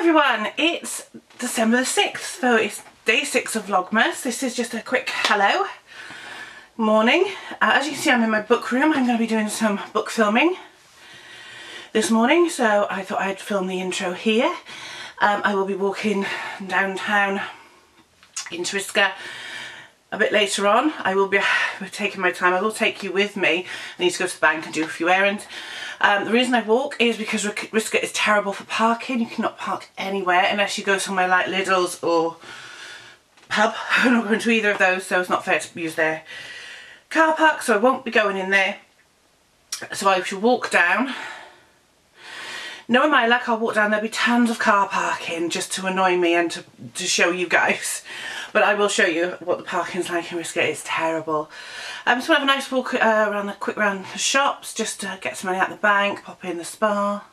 everyone, it's December the 6th, so it's day 6 of Vlogmas. This is just a quick hello morning. Uh, as you can see I'm in my book room, I'm going to be doing some book filming this morning, so I thought I'd film the intro here. Um, I will be walking downtown into Risca a bit later on. I will be taking my time, I will take you with me. I need to go to the bank and do a few errands. Um, the reason I walk is because Risca is terrible for parking. You cannot park anywhere unless you go somewhere like Lidl's or pub. I'm not going to either of those, so it's not fair to use their car park, so I won't be going in there. So I shall walk down. Knowing my luck, I'll walk down. There'll be tons of car parking just to annoy me and to, to show you guys. But I will show you what the parking's like in Risca. It's terrible. I um, just want to have a nice walk uh, around the quick round the shops just to get some money out the bank, pop in the spa,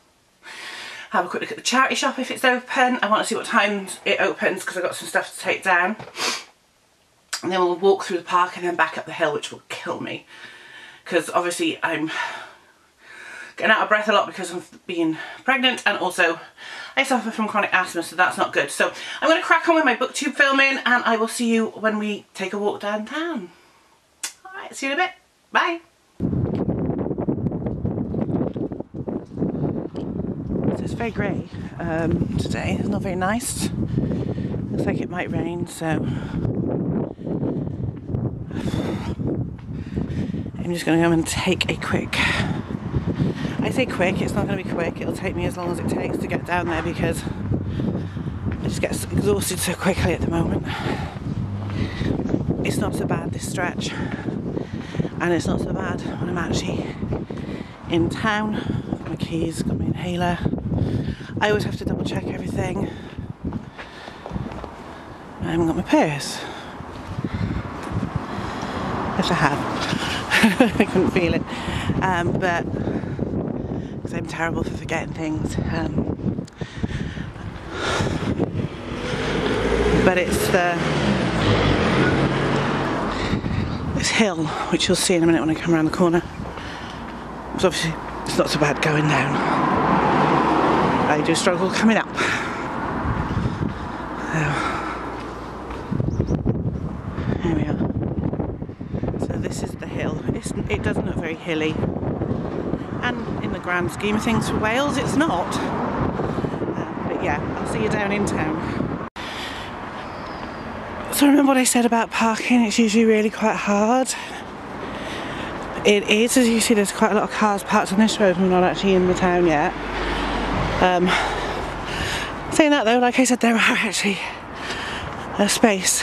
have a quick look at the charity shop if it's open. I want to see what times it opens because I've got some stuff to take down. And then we'll walk through the park and then back up the hill which will kill me because obviously I'm getting out of breath a lot because of being pregnant and also I suffer from chronic asthma so that's not good. So I'm going to crack on with my booktube filming and I will see you when we take a walk downtown. Alright, see you in a bit. Bye. So it's very grey um, today, it's not very nice. Looks like it might rain so I'm just going to go and take a quick say quick, it's not going to be quick, it'll take me as long as it takes to get down there because I just get exhausted so quickly at the moment. It's not so bad this stretch and it's not so bad when I'm actually in town. My keys, got my inhaler. I always have to double check everything. I haven't got my purse. If I have. I couldn't feel it. Um, but terrible for forgetting things. Um, but it's the this hill, which you'll see in a minute when I come around the corner. It's obviously it's not so bad going down. I do struggle coming up. There we are. So this is the hill. It's, it doesn't look very hilly. And grand scheme of things for Wales, it's not. Uh, but yeah, I'll see you down in town. So remember what I said about parking, it's usually really quite hard. It is, as you see, there's quite a lot of cars parked on this road and we're not actually in the town yet. Um, saying that though, like I said, there are actually a space.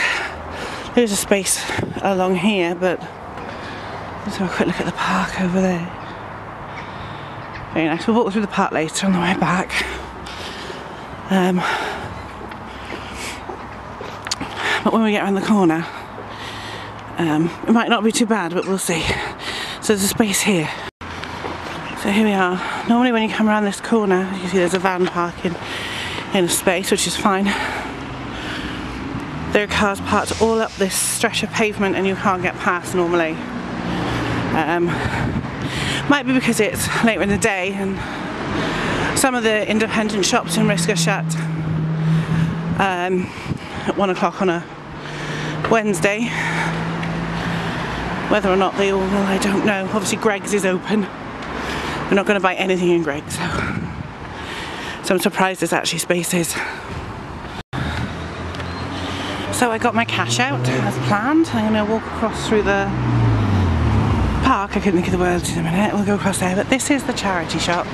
There's a space along here, but let's have a quick look at the park over there. Very nice. We'll walk through the park later on the way back. Um, but when we get around the corner um, it might not be too bad but we'll see so there's a space here so here we are normally when you come around this corner you see there's a van parking in a space which is fine there are cars parked all up this stretch of pavement and you can't get past normally um, might be because it's later in the day and some of the independent shops in Risca shut um, at one o'clock on a Wednesday. Whether or not they all will, I don't know. Obviously Greggs is open. We're not going to buy anything in Greggs. So. so I'm surprised there's actually spaces. So I got my cash out as planned. I'm going to walk across through the park. I couldn't think of the words in a minute. We'll go across there. But this is the charity shop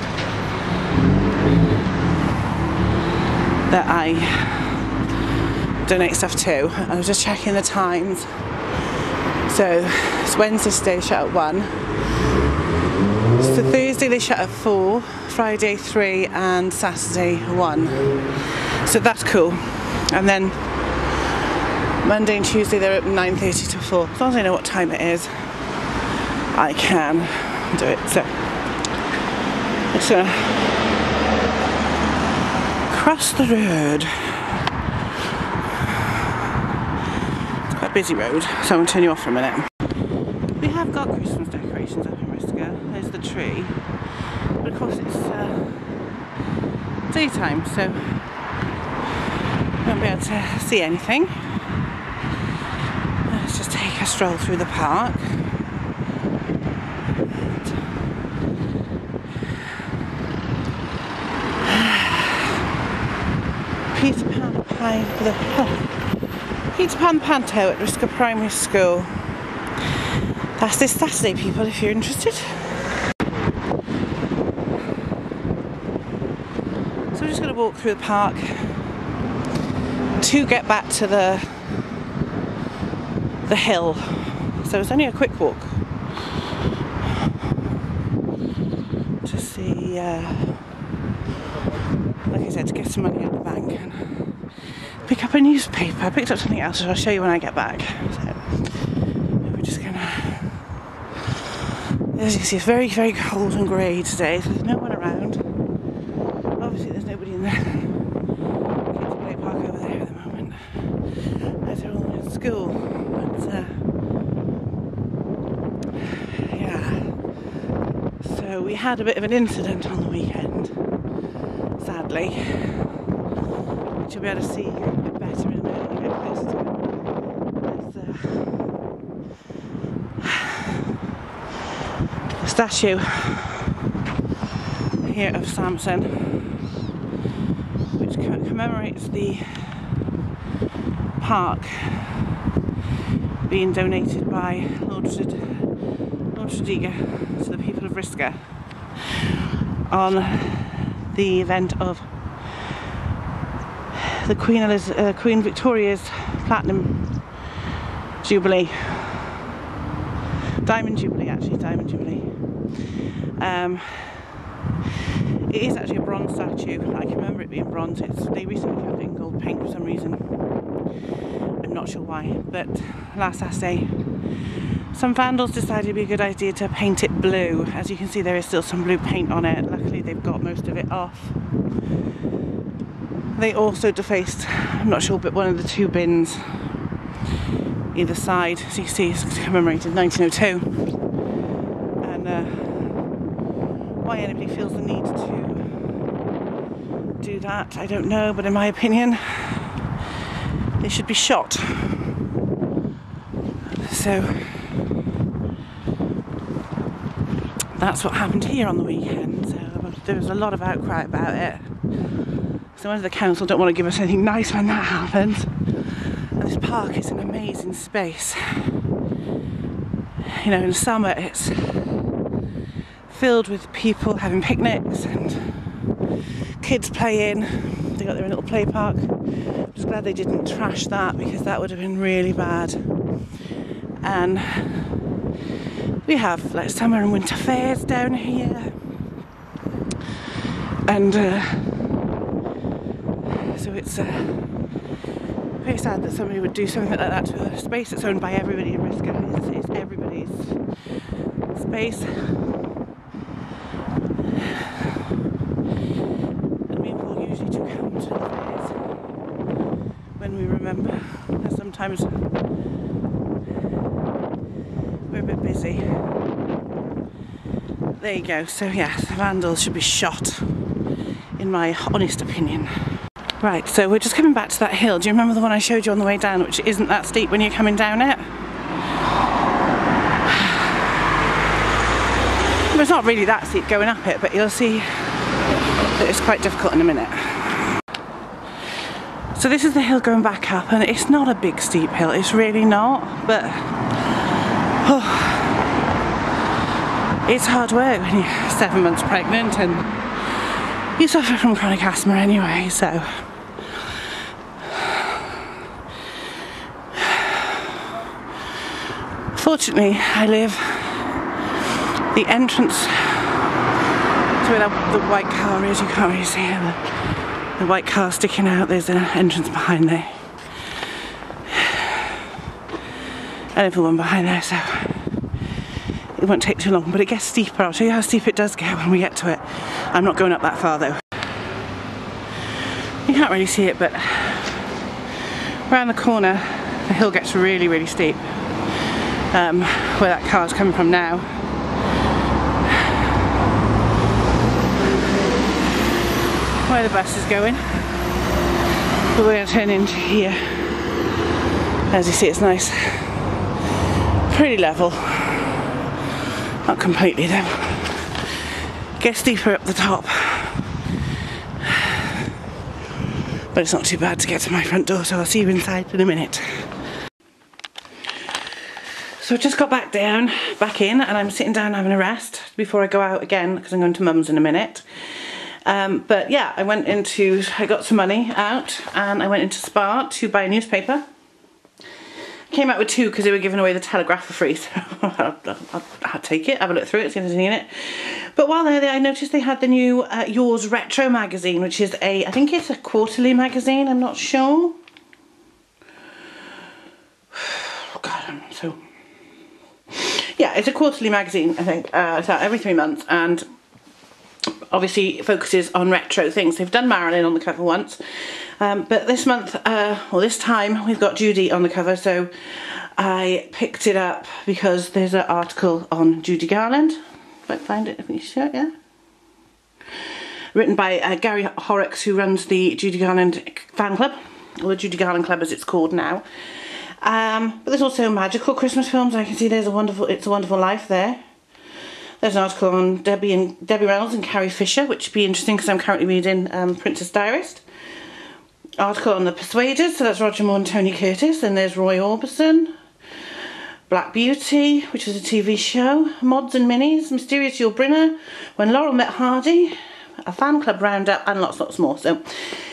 that I donate stuff to. I was just checking the times. So it's Wednesday they shut at 1. So Thursday they shut at 4, Friday 3 and Saturday 1. So that's cool. And then Monday and Tuesday they're open 9.30 to 4. As long as I know what time it is, I can do it. So it's gonna cross the road. It's quite a busy road, so I'm to turn you off for a minute. We have got Christmas decorations up in Risca. There's the tree. But of course it's uh, daytime, so Won't be able to see anything. Let's just take a stroll through the park. For the Peter Pan Panto at Risca Primary School. That's this Saturday, people, if you're interested. So we're just going to walk through the park to get back to the the hill. So it's only a quick walk to see. Uh, like I said, to get some money out of the bank pick up a newspaper. I picked up something else, which I'll show you when I get back. So we're just gonna. As you can see, it's very, very cold and grey today, so there's no one around. Obviously, there's nobody in the kids' play park over there at the moment, as they're all in school. But, uh, yeah. So we had a bit of an incident on the weekend, sadly, which you'll be able to see a bit better in a minute when you get closer to it. There's a uh, statue here of Samson, which commemorates the park being donated by Lord, Tred- Lord Tredegar to the people of Risca on the event of the Queen, uh, Queen Victoria's Platinum Jubilee. Diamond Jubilee, actually, Diamond Jubilee. Um, it is actually a bronze statue. I can remember it being bronze. It's, they recently covered it in gold paint for some reason. I'm not sure why. But last Saturday, some vandals decided it'd be a good idea to paint it blue. As you can see, there is still some blue paint on it. Luckily, they've got most of it off. They also defaced, I'm not sure, but one of the two bins either side. So you see, it's commemorated 1902. And uh, why anybody feels the need to do that, I don't know. But in my opinion, they should be shot. So that's what happened here on the weekend. So there was a lot of outcry about it. So whether the council don't want to give us anything nice when that happens. And this park is an amazing space. You know, in summer it's filled with people having picnics and kids playing. They got their own little play park. I'm just glad they didn't trash that because that would have been really bad. And we have like summer and winter fairs down here. And uh, it's uh, very sad that somebody would do something like that to a space that's owned by everybody in Risca. It's, it's everybody's space. And and usually do come to the when we remember. And sometimes we're a bit busy. There you go. So yes, the vandals should be shot, in my honest opinion. Right, so we're just coming back to that hill. Do you remember the one I showed you on the way down, which isn't that steep when you're coming down it? Well, it's not really that steep going up it, but you'll see that it's quite difficult in a minute. So this is the hill going back up, and it's not a big steep hill. It's really not, but oh, it's hard work when you're seven months pregnant and you suffer from chronic asthma anyway. So. Fortunately, I live the entrance to where the, white car is. You can't really see it. The, white car sticking out. There's an entrance behind there. And there's one behind there, so it won't take too long. But it gets steeper. I'll show you how steep it does get when we get to it. I'm not going up that far though. You can't really see it, but around the corner, the hill gets really, really steep um, where that car's coming from now. Where the bus is going. But we're going to turn into here. As you see, it's nice. Pretty level. Not completely though. Gets deeper up the top. But it's not too bad to get to my front door, so I'll see you inside in a minute. So I just got back down, back in, and I'm sitting down having a rest before I go out again because I'm going to mum's in a minute. Um, but yeah, I went into, I got some money out and I went into Spar to buy a newspaper. Came out with two because they were giving away the Telegraph for free, so I'll, I'll, I'll, take it, have a look through it, see if there's anything in it. But while there, I noticed they had the new uh, Yours Retro magazine, which is a, I think it's a quarterly magazine, I'm not sure. Oh God, I'm so... Yeah, it's a quarterly magazine, I think, uh, so every three months, and obviously focuses on retro things. They've done Marilyn on the cover once, um, but this month, uh, or this time, we've got Judy on the cover, so I picked it up because there's an article on Judy Garland. If I find it, if you show it, yeah. Written by uh, Gary Horrocks, who runs the Judy Garland fan club, or the Judy Garland Club as it's called now. Um, but there's also magical Christmas films. I can see there's a wonderful, It's a Wonderful Life there. There's an article on Debbie and Debbie Reynolds and Carrie Fisher, which would be interesting because I'm currently reading um, Princess Diarist. Article on The Persuaders, so that's Roger Moore and Tony Curtis. Then there's Roy Orbison. Black Beauty, which is a TV show. Mods and Minis, Mysterious Yul When Laurel Met Hardy, a fan club roundup, and lots, lots more. So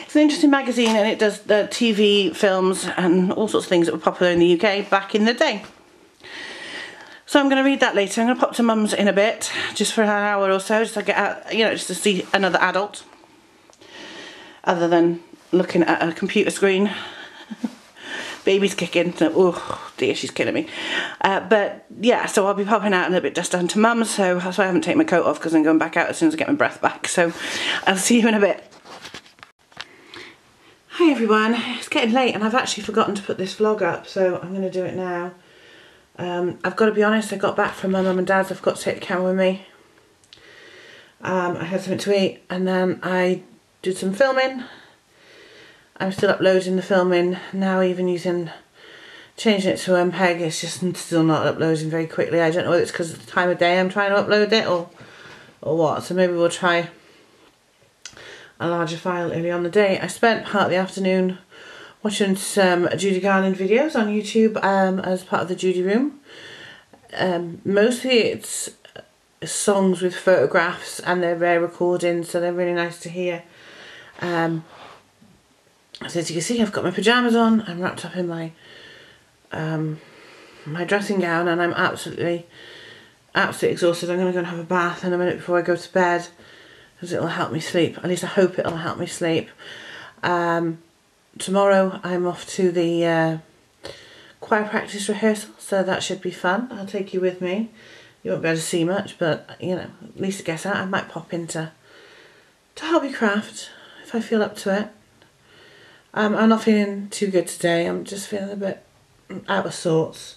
it's an interesting magazine and it does the TV, films, and all sorts of things that were popular in the UK back in the day. So I'm going to read that later. I'm going to pop to mum's in a bit, just for an hour or so, just to get out, you know, just to see another adult. Other than looking at a computer screen. Baby's kicking, so, oh dear, she's killing me. Uh, but yeah, so I'll be popping out a bit just down to mum's, so that's why I haven't taken my coat off because I'm going back out as soon as I get my breath back. So I'll see you in a bit. Hi everyone, it's getting late and I've actually forgotten to put this vlog up, so I'm going to do it now. Um, I've got to be honest, I got back from my mum and dad's, I've got to take the camera with me. Um, I had something to eat and then I did some filming. I'm still uploading the filming now, even using, changing it to MPEG, it's just still not uploading very quickly. I don't know whether it's because of the time of day I'm trying to upload it or, or what, so maybe we'll try a larger file early on the day. I spent part of the afternoon watching some Judy Garland videos on YouTube um, as part of the Judy Room. Um, mostly it's songs with photographs and they're rare recordings so they're really nice to hear. Um, so as you can see I've got my pyjamas on, I'm wrapped up in my um, my dressing gown and I'm absolutely absolutely exhausted. I'm going to go and have a bath in a minute before I go to bed because it'll help me sleep. At least I hope it'll help me sleep. Um, tomorrow I'm off to the uh, choir practice rehearsal, so that should be fun. I'll take you with me. You won't be able to see much, but you know, at least it gets out. I might pop into to Hobbycraft if I feel up to it. Um, I'm not feeling too good today. I'm just feeling a bit out of sorts,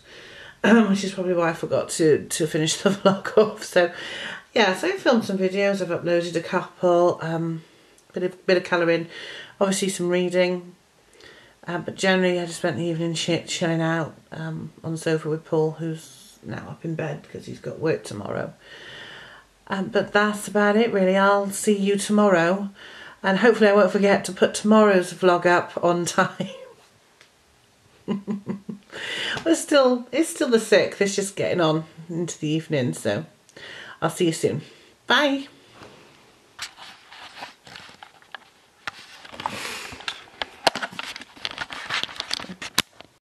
um, which is probably why I forgot to to finish the vlog off. So, yeah, so I filmed some videos. I've uploaded a couple. Um, bit of bit of colouring, obviously some reading, uh, but generally I just spent the evening shit chilling out um, on the sofa with Paul, who's now up in bed because he's got work tomorrow. Um, but that's about it really. I'll see you tomorrow and hopefully I won't forget to put tomorrow's vlog up on time. but still, it's still the 6th, it's just getting on into the evening, so I'll see you soon. Bye!